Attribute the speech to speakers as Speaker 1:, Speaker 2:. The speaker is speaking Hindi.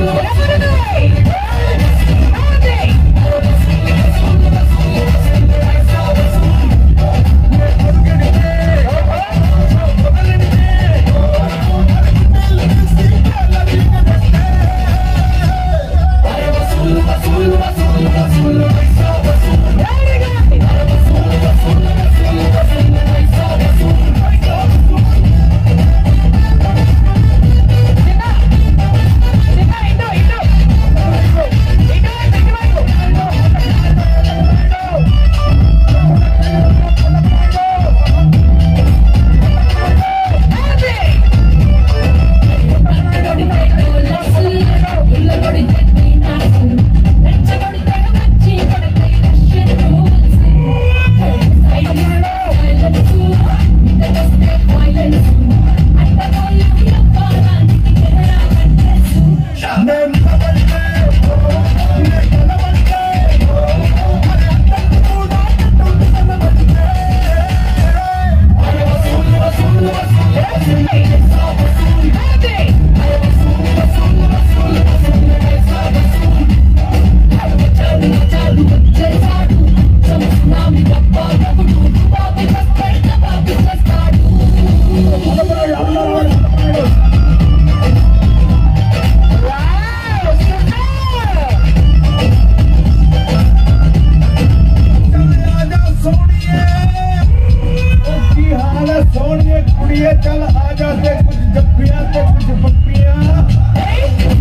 Speaker 1: Bırak
Speaker 2: पिए चल आ जाते कुछ जब पिया से कुछ पिया